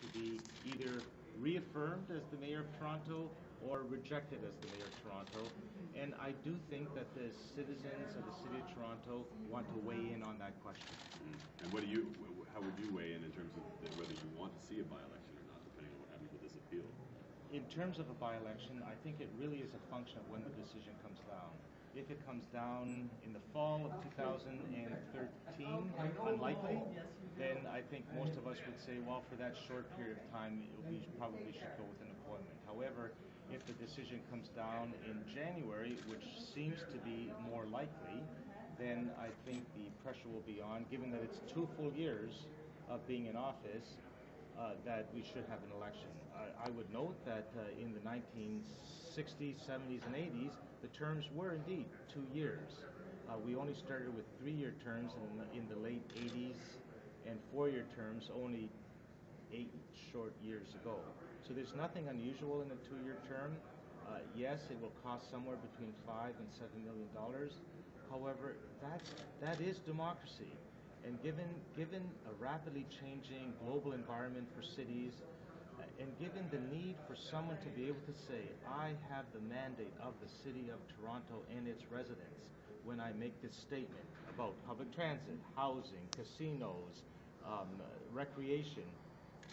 to be either reaffirmed as the mayor of Toronto or rejected as the mayor of Toronto. And I do think that the citizens of the city of Toronto want to weigh in on that question. Mm. And what do you, how would you weigh in in terms of the- whether you want to see a by-election or not, depending on what happens with this appeal? In terms of a by-election, I think it really is a function of when the decision comes down. If it comes down in the fall of 2013, unlikely, then think most of us would say, well, for that short period of time, we probably should go with an appointment. However, if the decision comes down in January, which seems to be more likely, then I think the pressure will be on, given that it's two full years of being in office, uh, that we should have an election. I, I would note that uh, in the 1960s, 70s, and 80s, the terms were indeed two years. Uh, we only started with three-year terms in the, in the late 80s, and four-year terms only eight short years ago. So there's nothing unusual in a two-year term. Uh, yes, it will cost somewhere between five and seven million dollars. However, that's that is democracy, and given given a rapidly changing global environment for cities, uh, and given the need for someone to be able to say, I have the mandate of the city of Toronto and its residents when I make this statement about public transit, housing, casinos, um, recreation,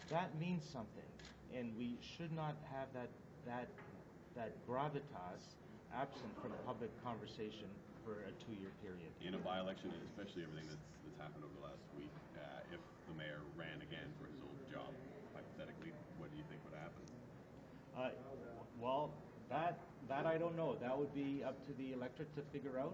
that means something, and we should not have that that that gravitas absent from public conversation for a two-year period. In a by-election, and especially everything that's, that's happened over the last week, uh, if the mayor ran again for his old job, hypothetically, what do you think would happen? Uh, well, that that I don't know. That would be up to the electorate to figure out.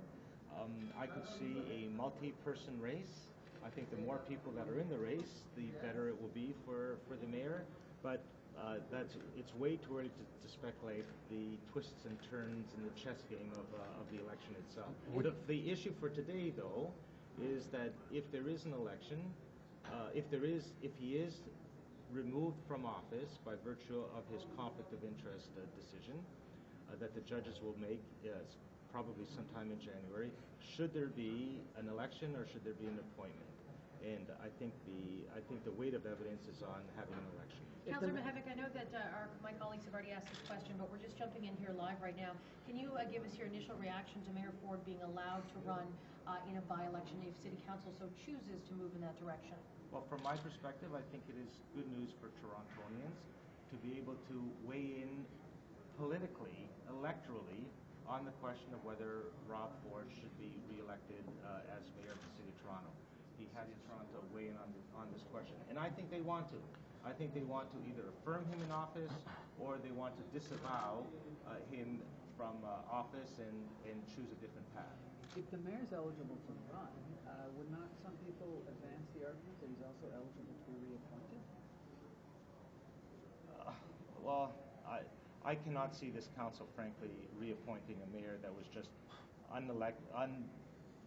Um, I could see a multi-person race. I think the more people that are in the race, the better it will be for, for the mayor. But uh, that's it's way too early to, to speculate the twists and turns in the chess game of, uh, of the election itself. The, the issue for today, though, is that if there is an election, uh, if there is, if he is removed from office by virtue of his conflict of interest uh, decision uh, that the judges will make uh, probably sometime in January. Should there be an election or should there be an appointment? And I think the I think the weight of evidence is on having an election. Councillor Mihevc, I know that uh, our, my colleagues have already asked this question, but we're just jumping in here live right now. Can you uh, give us your initial reaction to Mayor Ford being allowed to run uh, in a by-election if City Council so chooses to move in that direction? Well, from my perspective, I think it is good news for Torontonians to be able to weigh in politically, electorally, on the question of whether Rob Ford should be reelected uh, as mayor of the city of Toronto. He has Toronto weigh in on, on this question, and I think they want to. I think they want to either affirm him in office or they want to disavow uh, him from uh, office and, and choose a different path. If the mayor's eligible to run, uh, would not some people advance the argument that he's also eligible to be reappointed? Uh, well, I, cannot see this council, frankly, reappointing a mayor that was just unelect, un,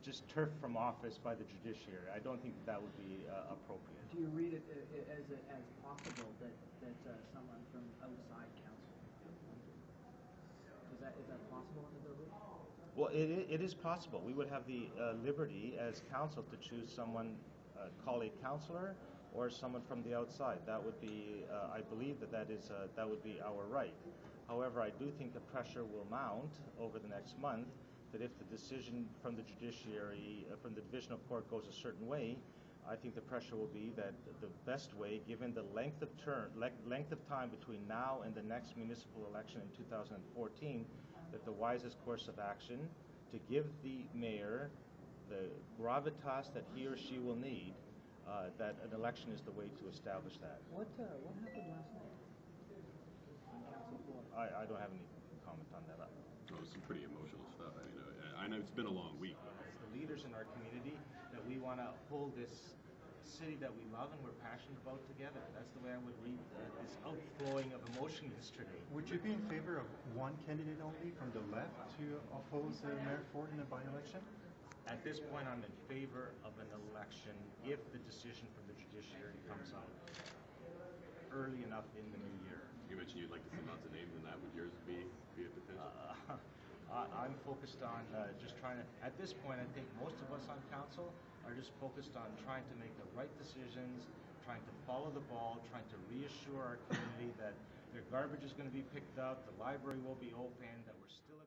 just turfed from office by the judiciary. I don't think that, that would be uh, appropriate. Do you read it uh, uh, as, as possible that, that uh, someone from outside council? Is that, is that possible under the rule? Well, it, it is possible. We would have the uh, liberty as council to choose someone, uh, colleague councillor, or someone from the outside. That would be, uh, I believe that that is, uh, that would be our right. However, I do think the pressure will mount over the next month that if the decision from the judiciary, uh, from the Divisional Court goes a certain way, I think the pressure will be that the best way, given the length of term, le- length of time between now and the next municipal election in 2014, that the wisest course of action to give the mayor the gravitas that he or she will need, uh, that an election is the way to establish that. What, uh, what happened last night on council floor? I, I don't have any comment on that. Oh, it's some pretty emotional stuff. I mean, uh, I know it's been a long week. It's the leaders in our community that we want to hold this city that we love and we're passionate about together. That's the way I would read uh, this outflowing of emotion yesterday. Would you be in favor of one candidate only from the left to oppose uh, Mayor Ford in a by-election? At this point, I'm in favor of an election if the decision from the judiciary comes out early enough in the new year. You mentioned you'd like to see lots of names, and that would yours be be a potential? Uh, I- I'm focused on uh, just trying to, at this point, I think most of us on council are just focused on trying to make the right decisions, trying to follow the ball, trying to reassure our community that their garbage is going to be picked up, the library will be open, that we're still